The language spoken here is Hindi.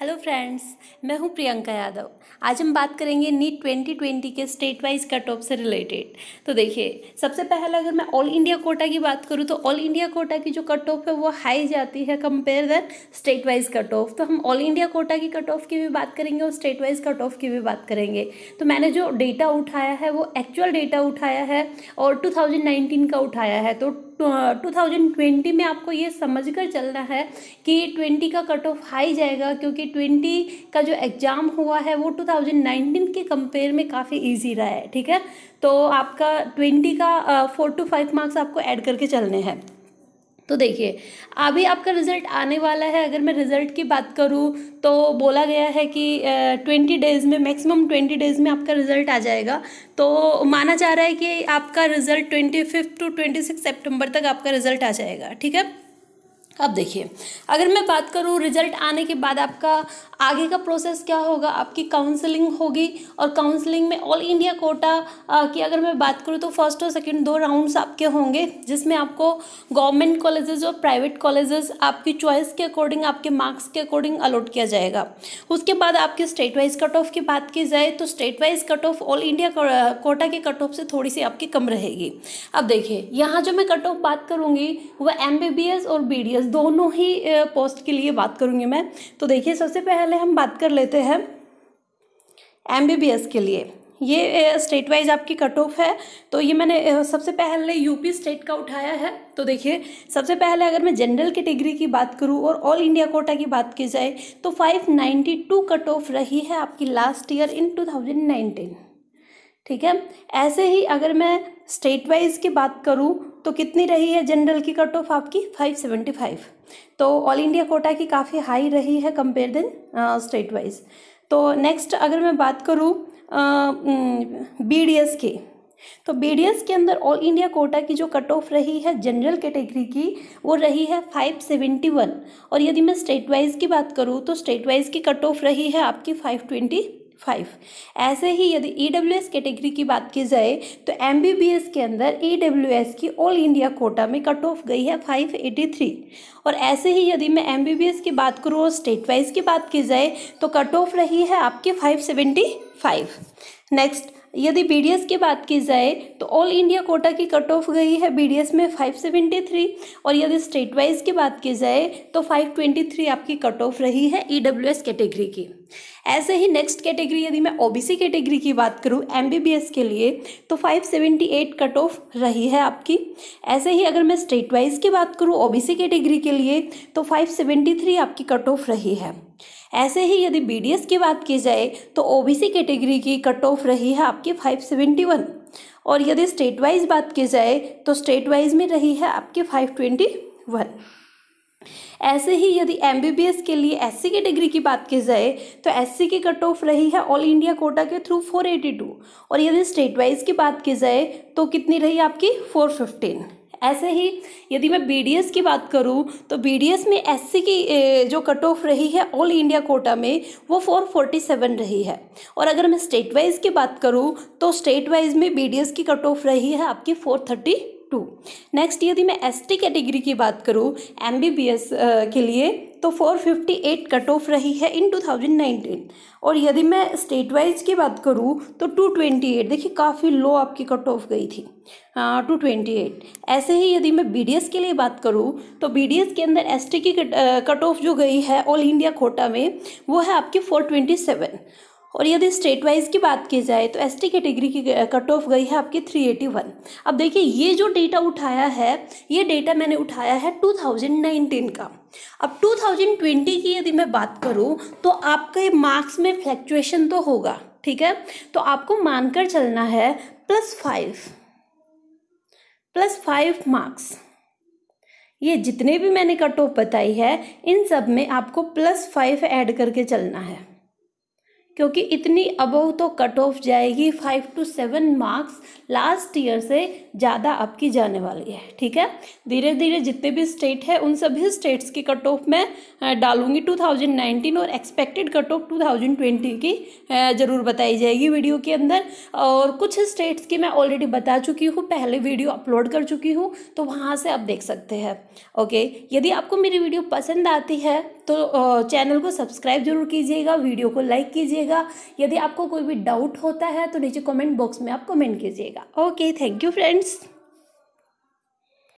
हेलो फ्रेंड्स मैं हूँ प्रियंका यादव। आज हम बात करेंगे नीट 2020 के स्टेट वाइज कट ऑफ़ से रिलेटेड तो देखिए, सबसे पहले अगर मैं ऑल इंडिया कोटा की बात करूँ तो ऑल इंडिया कोटा की जो कट ऑफ़ है, वो हाई जाती है compare than state wise cut off तो हम ऑल इंडिया कोटा की कट ऑफ़ की भी बात करेंगे और स्टेट वाइज कट ऑफ़ की भी बात करेंगे। तो मैंने जो डेटा उठाया है, वो एक्चुअल डेटा उठाया है और टू का उठाया है। तो टू थाउज़ेंड ट्वेंटी में आपको ये समझ कर चलना है कि ट्वेंटी का कट ऑफ़ हाई जाएगा, क्योंकि ट्वेंटी का जो एग्ज़ाम हुआ है वो टू थाउज़ेंड नाइनटीन के कंपेयर में काफ़ी इजी रहा है, ठीक है? तो आपका ट्वेंटी का फोर टू फाइव मार्क्स आपको ऐड करके चलने हैं। तो देखिए, अभी आपका रिज़ल्ट आने वाला है। अगर मैं रिज़ल्ट की बात करूँ तो बोला गया है कि ट्वेंटी डेज़ में मैक्सिमम ट्वेंटी डेज़ में आपका रिज़ल्ट आ जाएगा। तो माना जा रहा है कि आपका result twenty fifth to twenty six September तक आपका रिज़ल्ट आ जाएगा, ठीक है? अब देखिए, अगर मैं बात करूँ रिज़ल्ट आने के बाद आपका आगे का प्रोसेस क्या होगा? आपकी काउंसलिंग होगी और काउंसलिंग में ऑल इंडिया कोटा की अगर मैं बात करूँ तो फ़र्स्ट और सेकंड दो राउंड्स आपके होंगे, जिसमें आपको गवर्नमेंट कॉलेजेस और प्राइवेट कॉलेजेस आपकी चॉइस के अकॉर्डिंग आपके मार्क्स के अकॉर्डिंग अलॉट किया जाएगा। उसके बाद आपके स्टेट वाइज कट ऑफ़ की बात की जाए तो state wise cut off all India quota के कट ऑफ़ से थोड़ी सी आपकी कम रहेगी। अब देखिए, यहाँ जो मैं कट ऑफ़ बात करूँगी, वह एम और बी दोनों ही पोस्ट के लिए बात करूँगी मैं। तो देखिए, सबसे पहले हम बात कर लेते हैं एमबीबीएस के लिए। ये स्टेट वाइज आपकी कट ऑफ़ है। तो ये मैंने सबसे पहले यूपी स्टेट का उठाया है। तो देखिए, सबसे पहले अगर मैं जनरल कैटेगरी की बात करूँ और ऑल इंडिया कोटा की बात की जाए तो 592 कट ऑफ़ रही है आपकी लास्ट ईयर इन 2019 ठीक है? ऐसे ही अगर मैं स्टेट वाइज की बात करूँ तो कितनी रही है जनरल की कट ऑफ़ आपकी? 575 तो ऑल इंडिया कोटा की काफ़ी हाई रही है कंपेयर देन स्टेट वाइज तो नेक्स्ट अगर मैं बात करूँ बी डी एस की तो बी डी एस के अंदर ऑल इंडिया कोटा की जो कट ऑफ़ रही है जनरल कैटेगरी की, वो रही है 571 और यदि मैं स्टेट वाइज की बात करूँ तो स्टेट वाइज की कट ऑफ़ रही है आपकी 520 फाइव ऐसे ही यदि ई डब्ल्यू एस कैटेगरी की बात की जाए तो एम बी बी एस के अंदर ई डब्ल्यू एस की ऑल इंडिया कोटा में कट ऑफ़ गई है फाइव एटी थ्री और ऐसे ही यदि मैं एम बी बी एस की बात करूँ और स्टेट वाइज की बात की जाए तो कट ऑफ़ रही है आपकी फाइव सेवेंटी फाइव नेक्स्ट यदि बी डी एस की बात की जाए तो ऑल इंडिया कोटा की कट ऑफ़ गई है बी डी एस में 573 और यदि स्टेट वाइज की बात की जाए तो 523 आपकी कट ऑफ़ रही है ई e कैटेगरी की। ऐसे ही नेक्स्ट कैटेगरी यदि मैं ओबीसी कैटेगरी की बात करूँ एमबीबीएस के लिए तो 578 कट ऑफ़ रही है आपकी। ऐसे ही अगर मैं स्टेट वाइज की बात करूँ ओबीसी कैटेगरी के लिए तो 573 आपकी कट ऑफ़ रही है। ऐसे ही यदि बी डी एस की बात की जाए तो ओबीसी कैटेगरी की कट ऑफ़ रही है आपकी 571 और यदि स्टेट वाइज बात की जाए तो स्टेट वाइज में रही है आपकी 521 ऐसे ही यदि एम बी बी एस के लिए एस कैटेगरी की बात की जाए तो एस सी की कट ऑफ़ रही है ऑल इंडिया कोटा के थ्रू 482 और यदि स्टेट वाइज की बात की जाए तो कितनी रही आपकी 415 ऐसे ही यदि मैं BDS की बात करूँ तो BDS में एससी की जो कट ऑफ़ रही है ऑल इंडिया कोटा में, वो फोर फोर्टी सेवन रही है। और अगर मैं स्टेट वाइज की बात करूँ तो स्टेट वाइज में BDS की कट ऑफ़ रही है आपकी फोर थर्टी टू नेक्स्ट यदि मैं एस टी कैटेगरी की बात करूँ एम के लिए तो 458 कट ऑफ़ रही है इन 2019 और यदि मैं स्टेट वाइज की बात करूँ तो 228 देखिए काफ़ी लो आपकी कट ऑफ़ गई थी। टू ट्वेंटी एट ऐसे ही यदि मैं बीडीएस के लिए बात करूँ तो बीडीएस के अंदर एसटी की कट ऑफ़ जो गई है ऑल इंडिया कोटा में, वो है आपकी फोर ट्वेंटी सेवन और यदि स्टेट वाइज की बात की जाए तो एस टी कैटेगरी की कट ऑफ़ गई है आपकी थ्री एटी वन अब देखिए, ये जो डेटा उठाया है, ये डेटा मैंने उठाया है टू थाउज़ेंड नाइनटीन का. अब टू थाउज़ेंड ट्वेंटी की यदि मैं बात करूँ तो आपके मार्क्स में फ्लैक्चुएशन तो होगा, ठीक है? तो आपको मानकर चलना है plus five plus five marks ये जितने भी मैंने कट ऑफ़ बताई है, इन सब में आपको प्लस फाइव ऐड करके चलना है। क्योंकि इतनी अबव तो कट ऑफ़ जाएगी five to seven marks last year से ज़्यादा आपकी जाने वाली है, ठीक है? धीरे धीरे जितने भी स्टेट है, उन सभी स्टेट्स की कट ऑफ़ मैं डालूँगी 2019 और एक्सपेक्टेड कट ऑफ़ 2020 की ज़रूर बताई जाएगी वीडियो के अंदर। और कुछ स्टेट्स की मैं ऑलरेडी बता चुकी हूँ, पहले वीडियो अपलोड कर चुकी हूँ तो वहाँ से आप देख सकते हैं। ओके यदि आपको मेरी वीडियो पसंद आती है तो चैनल को सब्सक्राइब ज़रूर कीजिएगा वीडियो को लाइक कीजिएगा यदि आपको कोई भी डाउट होता है तो नीचे कमेंट बॉक्स में आप कमेंट कीजिएगा। Okay thank you friends